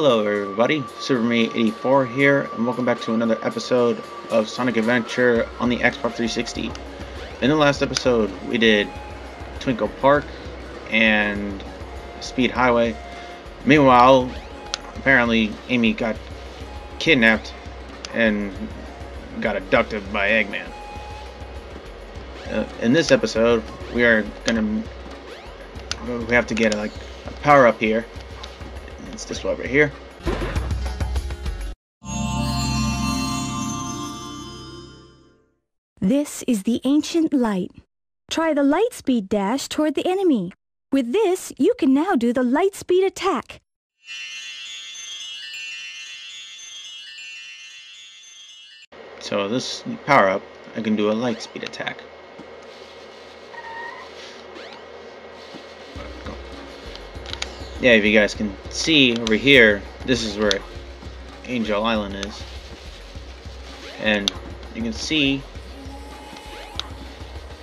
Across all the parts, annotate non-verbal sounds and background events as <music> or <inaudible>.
Hello everybody, SuperMii84 here, and welcome back to another episode of Sonic Adventure on the Xbox 360. In the last episode, we did Twinkle Park and Speed Highway. Meanwhile, apparently Amy got kidnapped and got abducted by Eggman. Uh, in this episode, we are gonna we have to get like a power up here. It's this one over here. This is the ancient light. Try the light speed dash toward the enemy. With this, you can now do the light speed attack. So this power up, I can do a light speed attack. Yeah, if you guys can see over here, this is where Angel Island is. And you can see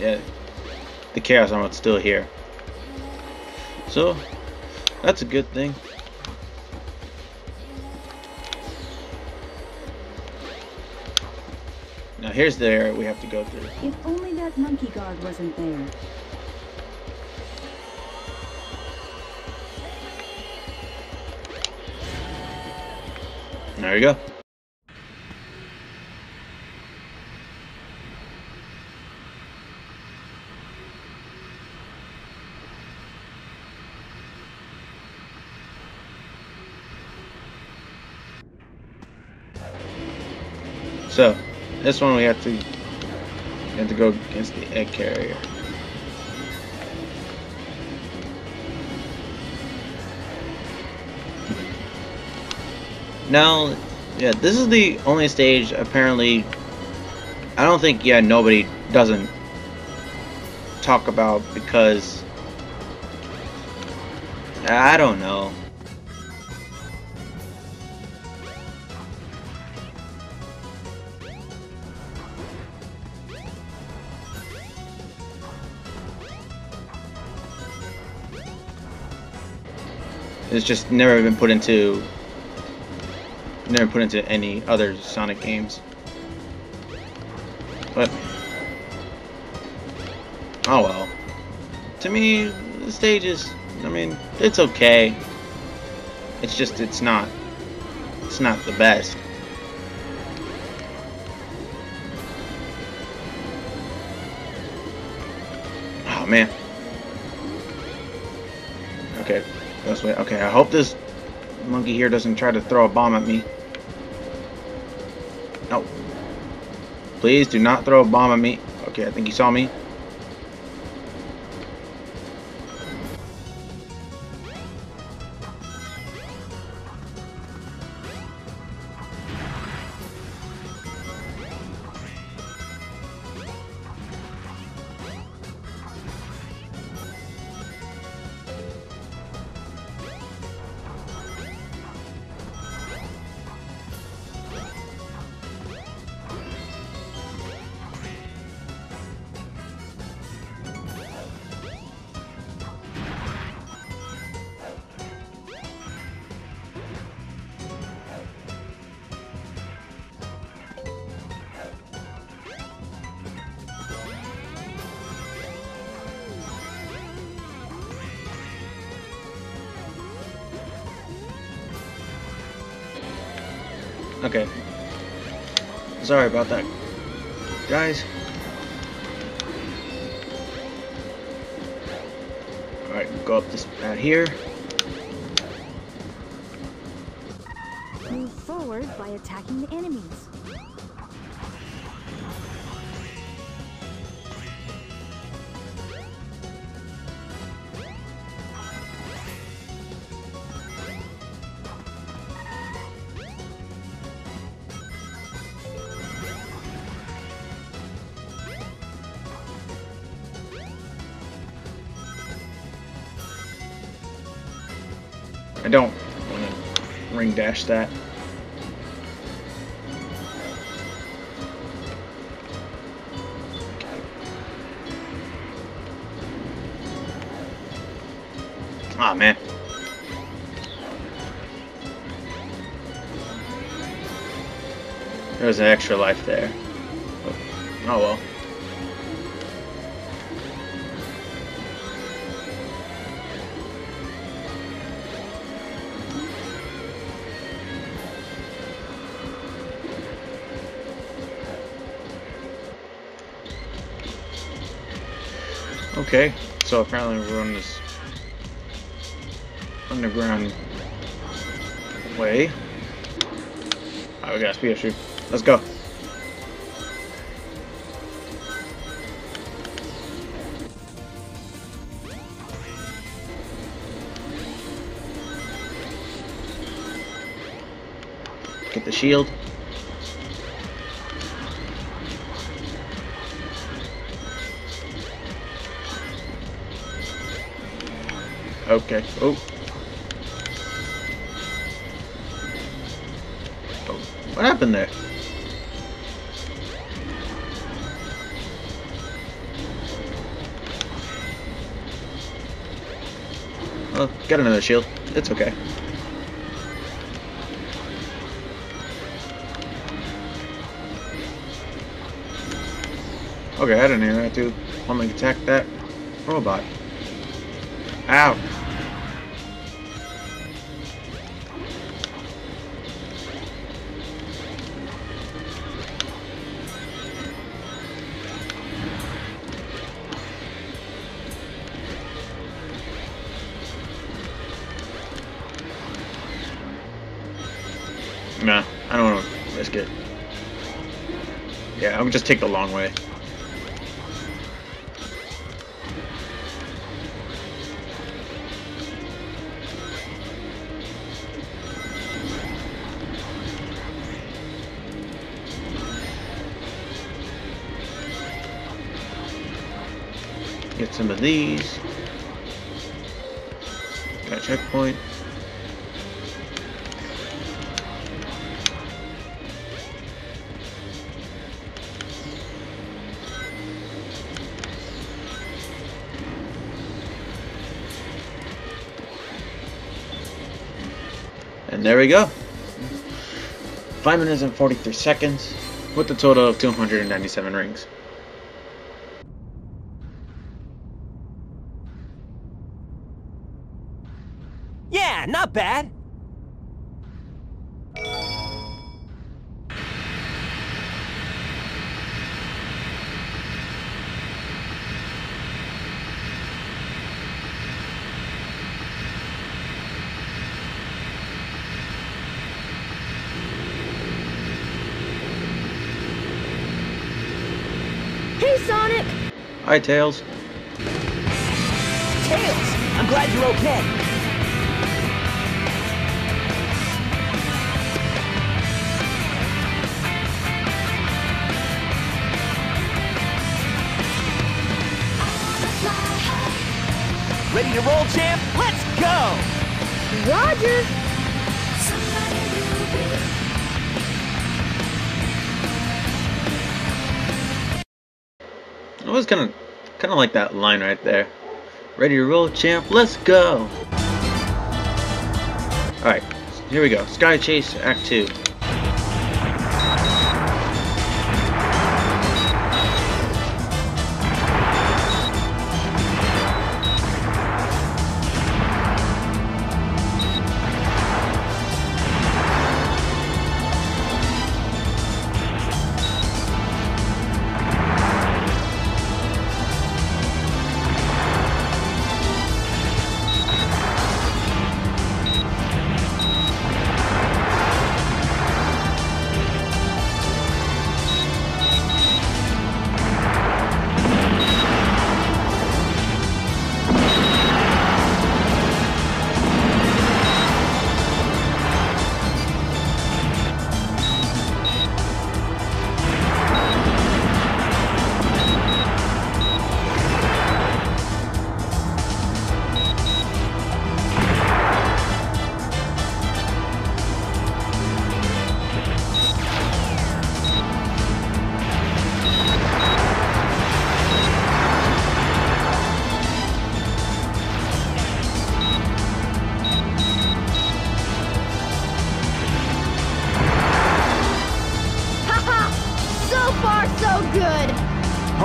yeah, the Chaos Emerald's still here. So, that's a good thing. Now here's the area we have to go through. If only that monkey guard wasn't there. There you go. So, this one we have to we have to go against the egg carrier. Now, yeah, this is the only stage apparently I don't think yeah nobody doesn't talk about because I don't know. It's just never been put into never put into any other Sonic games. But oh well. To me, the stages, I mean, it's okay. It's just it's not it's not the best. Oh man. Okay, this way. Okay, I hope this monkey here doesn't try to throw a bomb at me. Please do not throw a bomb at me. Okay, I think he saw me. Okay. Sorry about that. Guys. Alright, go up this pad here. Move forward by attacking the enemies. don't want to ring dash that. Ah, oh, man. There was an extra life there. Oh, oh well. Okay, so apparently we're on this underground way. Alright, we got a speed shoot. Let's go. Get the shield. Okay. Oh. oh. What happened there? Oh, well, get another shield. It's okay. Okay, I didn't even have to want to attack that robot. Ow! Gonna just take the long way. Get some of these. Got a checkpoint. And there we go. 5 minutes and 43 seconds with a total of 297 rings. Yeah, not bad. Hey, Sonic! Hi, Tails. Tails, I'm glad you're okay. Ready to roll, champ? Let's go! Roger! Was kind of, kind of like that line right there. Ready to roll, champ? Let's go! Alright, here we go. Sky Chase Act 2.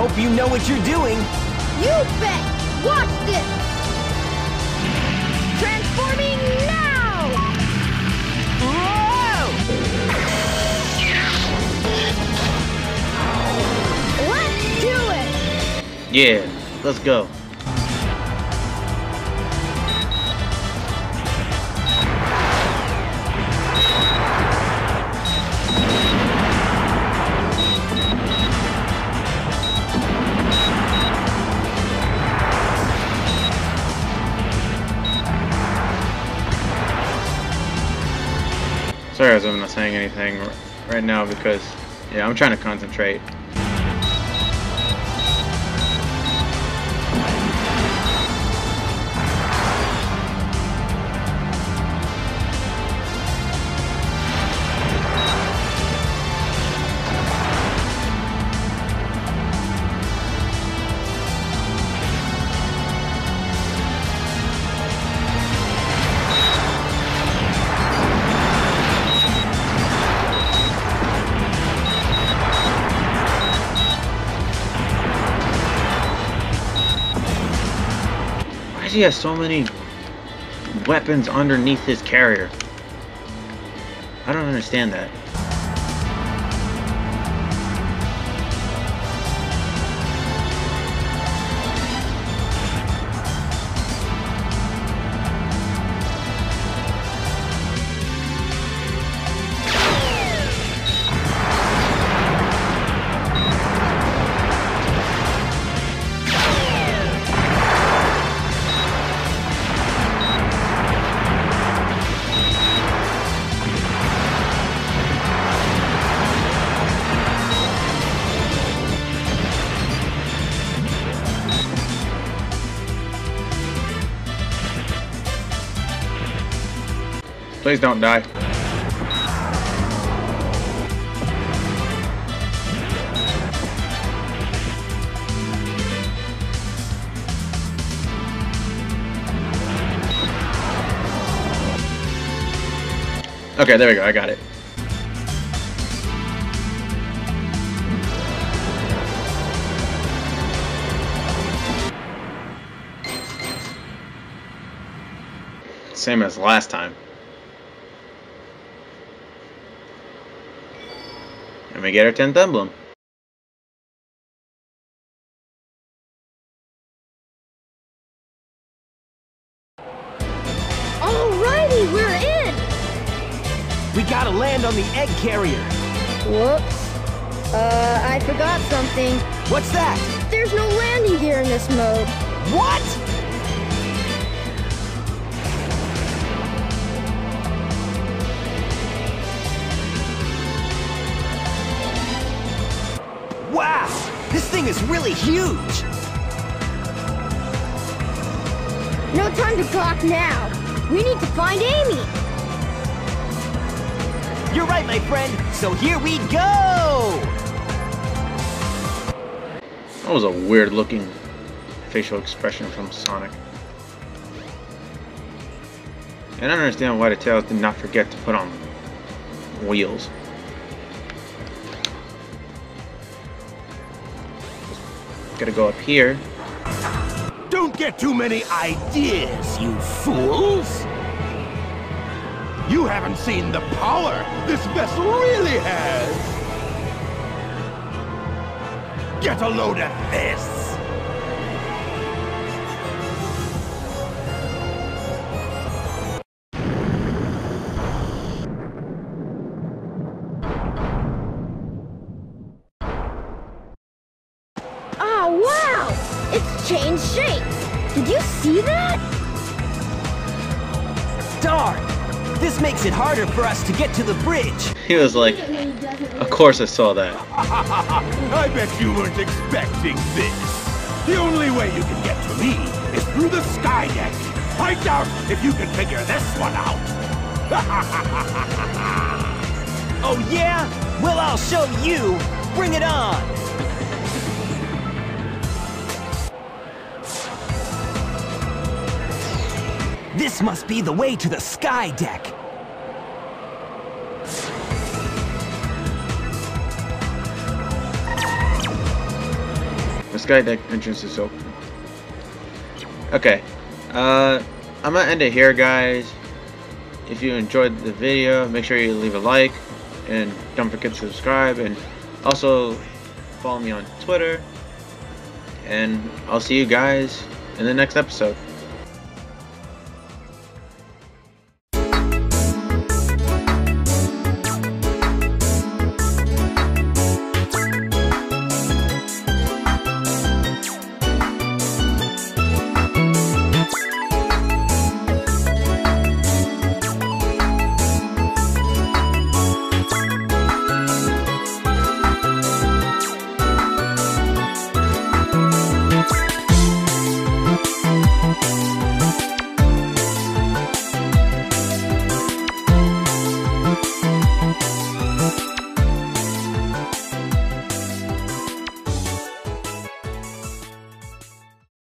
Hope you know what you're doing. You bet! Watch this! Transforming now! Whoa! Let's do it! Yeah, let's go. I'm not saying anything right now because, yeah, I'm trying to concentrate. He has so many weapons underneath his carrier? I don't understand that. Please don't die. Okay, there we go. I got it. Same as last time. And we get our 10th emblem. Alrighty, we're in! We gotta land on the egg carrier. Whoops. Uh, I forgot something. What's that? There's no landing gear in this mode. What? Thing is really huge! No time to talk now. We need to find Amy. You're right, my friend. So here we go! That was a weird looking facial expression from Sonic. And I don't understand why the Tails did not forget to put on wheels. Gotta go up here. Don't get too many ideas, you fools! You haven't seen the power this vessel really has! Get a load of this! Harder for us to get to the bridge. He was like, Of course I saw that. <laughs> I bet you weren't expecting this. The only way you can get to me is through the sky deck. I doubt if you can figure this one out. <laughs> Oh yeah? Well, I'll show you. Bring it on! This must be the way to the sky deck. Sky deck entrance is open. Okay. Uh, I'm gonna end it here, guys. If you enjoyed the video, make sure you leave a like and don't forget to subscribe and also follow me on Twitter. And I'll see you guys in the next episode.